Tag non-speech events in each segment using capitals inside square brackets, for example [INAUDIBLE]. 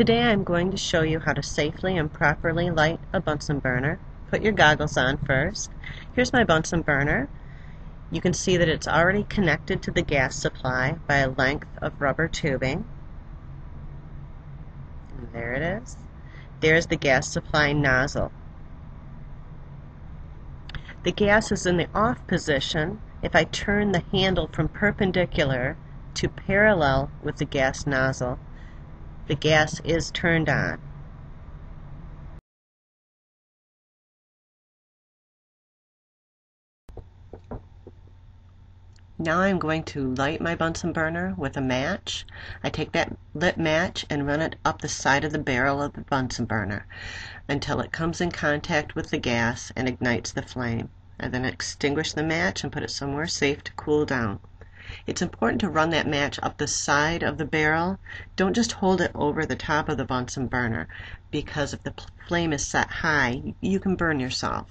Today I'm going to show you how to safely and properly light a Bunsen burner. Put your goggles on first. Here's my Bunsen burner. You can see that it's already connected to the gas supply by a length of rubber tubing. And there it is. There's the gas supply nozzle. The gas is in the off position if I turn the handle from perpendicular to parallel with the gas nozzle the gas is turned on. Now I'm going to light my Bunsen burner with a match. I take that lit match and run it up the side of the barrel of the Bunsen burner until it comes in contact with the gas and ignites the flame. I then extinguish the match and put it somewhere safe to cool down. It's important to run that match up the side of the barrel. Don't just hold it over the top of the Bunsen burner because if the flame is set high, you can burn yourself.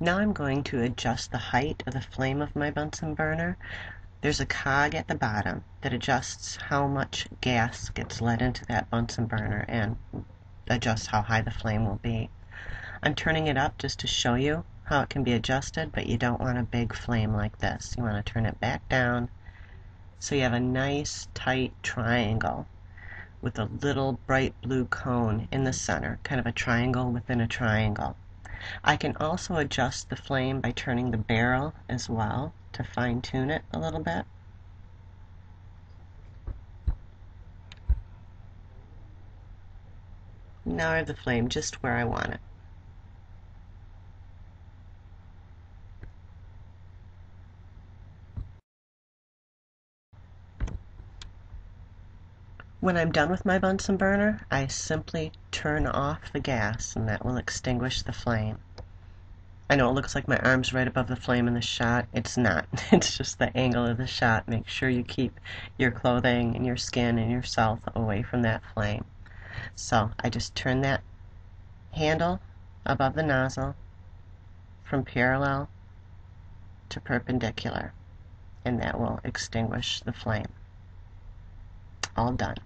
Now I'm going to adjust the height of the flame of my Bunsen burner. There's a cog at the bottom that adjusts how much gas gets let into that Bunsen burner and adjust how high the flame will be. I'm turning it up just to show you how it can be adjusted, but you don't want a big flame like this. You want to turn it back down so you have a nice tight triangle with a little bright blue cone in the center, kind of a triangle within a triangle. I can also adjust the flame by turning the barrel as well to fine tune it a little bit. Now I have the flame just where I want it. When I'm done with my Bunsen burner, I simply turn off the gas and that will extinguish the flame. I know it looks like my arm's right above the flame in the shot. It's not. [LAUGHS] It's just the angle of the shot. Make sure you keep your clothing and your skin and yourself away from that flame. So I just turn that handle above the nozzle from parallel to perpendicular and that will extinguish the flame. All done.